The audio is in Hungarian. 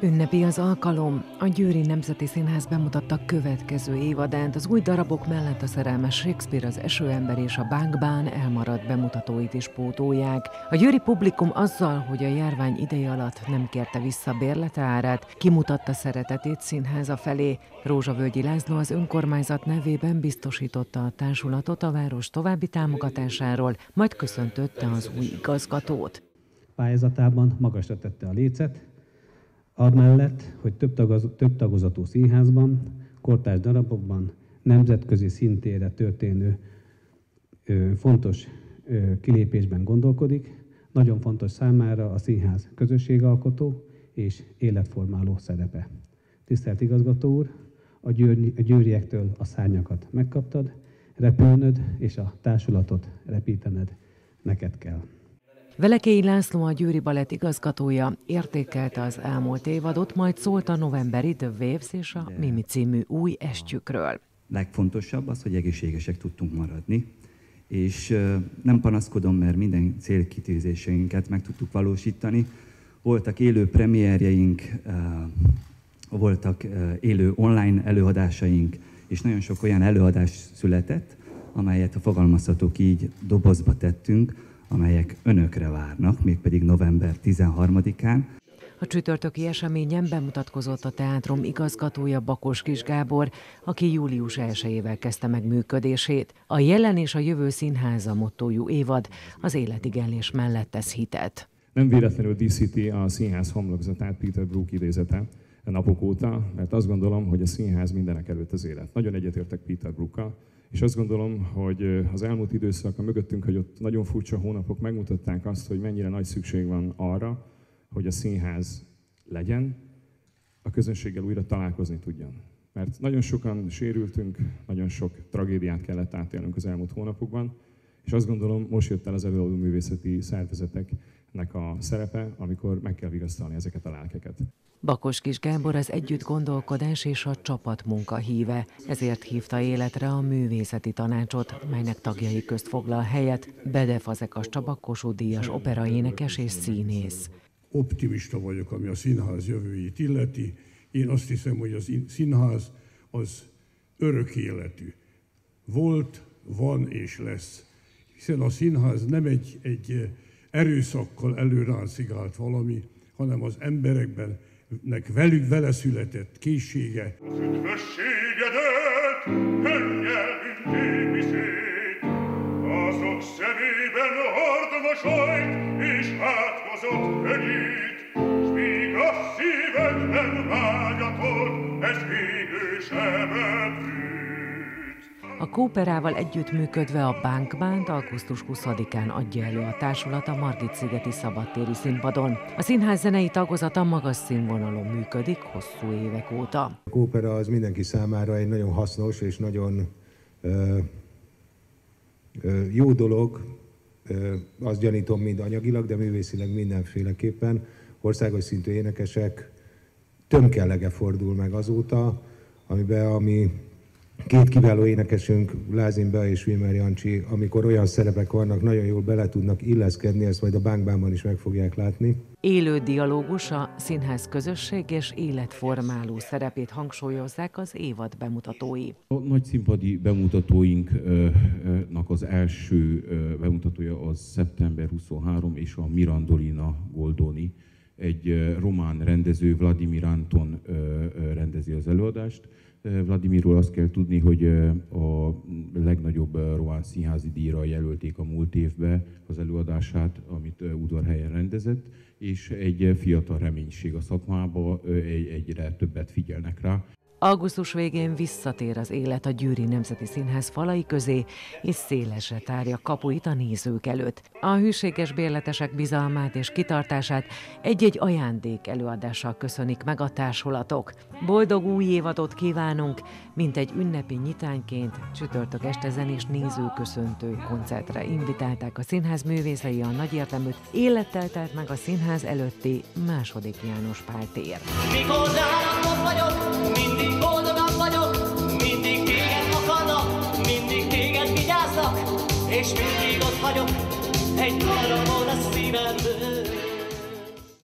Ünnepi az alkalom. A Győri Nemzeti Színház bemutatta következő évadát. Az új darabok mellett a szerelmes Shakespeare, az Esőember és a Bánkbán elmaradt bemutatóit is pótolják. A győri publikum azzal, hogy a járvány ideje alatt nem kérte vissza bérlete árát, kimutatta szeretetét színháza felé. Rózsavölgyi László az önkormányzat nevében biztosította a társulatot a város további támogatásáról, majd köszöntötte az új igazgatót. Pályázatában magasra tette a lécet, Amellett, hogy több, tagaz, több tagozatú színházban, kortárs darabokban, nemzetközi szintére történő ö, fontos ö, kilépésben gondolkodik, nagyon fontos számára a színház közösségalkotó és életformáló szerepe. Tisztelt igazgató úr, a, győri, a győriektől a szárnyakat megkaptad, repülnöd és a társulatot repítened neked kell. Velekei László a Győri Balett igazgatója értékelte az elmúlt évadot, majd szólt a novemberi The Waves és a Mimi című új estjükről. Legfontosabb az, hogy egészségesek tudtunk maradni, és nem panaszkodom, mert minden célkitűzéseinket meg tudtuk valósítani. Voltak élő premierjeink, voltak élő online előadásaink, és nagyon sok olyan előadás született, amelyet, a fogalmazhatók így, dobozba tettünk, amelyek önökre várnak, mégpedig november 13-án. A csütörtöki eseményen bemutatkozott a teátrum igazgatója Bakos Kis Gábor, aki július 1-ével kezdte meg működését. A jelen és a jövő színháza mottójú évad az életigenlés mellett tesz hitet. Nem véletlenül díszíti a színház homlokzatát Peter Brook idézete napok óta, mert azt gondolom, hogy a színház mindenek előtt az élet. Nagyon egyetértek Peter Brookkal, és azt gondolom, hogy az elmúlt időszak a mögöttünk, hogy ott nagyon furcsa hónapok megmutatták azt, hogy mennyire nagy szükség van arra, hogy a színház legyen, a közönséggel újra találkozni tudjon. Mert nagyon sokan sérültünk, nagyon sok tragédiát kellett átélnünk az elmúlt hónapokban, és azt gondolom, most jött el az előadó művészeti szervezeteknek a szerepe, amikor meg kell vigasztalni ezeket a lelkeket. Bakos Kis Gábor az együtt gondolkodás és a csapatmunka híve, ezért hívta életre a művészeti tanácsot, melynek tagjai közt foglal helyet Bede Fazekas Csaba Kossuth Díjas operaénekes és színész. Optimista vagyok, ami a színház jövőjét illeti. Én azt hiszem, hogy a színház az örök életű. Volt, van és lesz. Hiszen a színház nem egy, egy erőszakkal előránszigált valami, hanem az emberekben nek velük vele született készsége. Azok szemében hordom a és átkozott könnyít, s míg a szívedben vágyatod, ez végül sem a Kóperával együttműködve a Bánkbánt augusztus 20-án adja elő a társulat a Margit-szigeti szabadtéri színpadon. A színház zenei tagozata magas színvonalon működik hosszú évek óta. A Kópera az mindenki számára egy nagyon hasznos és nagyon ö, ö, jó dolog, ö, azt gyanítom mind anyagilag, de művészileg mindenféleképpen. Országos szintű énekesek tömkellege fordul meg azóta, amiben ami Két kiváló énekesünk, Lázin Bea és Wilmer Jancsi, amikor olyan szerepek vannak, nagyon jól bele tudnak illeszkedni, ezt majd a bánkbánban is meg fogják látni. Élő dialógus a színház közösség és életformáló szerepét hangsúlyozzák az évad bemutatói. A nagy színpadi bemutatóinknak az első bemutatója az szeptember 23 és a Mirandolina Goldoni. Egy román rendező, Vladimir Anton rendezi az előadást Vladimirról azt kell tudni, hogy a legnagyobb román színházi díjra jelölték a múlt évbe az előadását, amit udvarhelyen rendezett, és egy fiatal reménység a szakmába, egyre többet figyelnek rá. Augusztus végén visszatér az élet a Győri Nemzeti Színház falai közé, és szélesre tárja kapuit a nézők előtt. A hűséges bérletesek bizalmát és kitartását egy-egy ajándék előadással köszönik meg a társulatok. Boldog új évadot kívánunk, mint egy ünnepi nyitányként csütörtök este zenés nézőköszöntő koncertre invitálták a színház művészei a nagyértelműt, élettel telt meg a színház előtti második János Pál tér. Mikor és mindig ott vagyok, egy darabon a szívemből.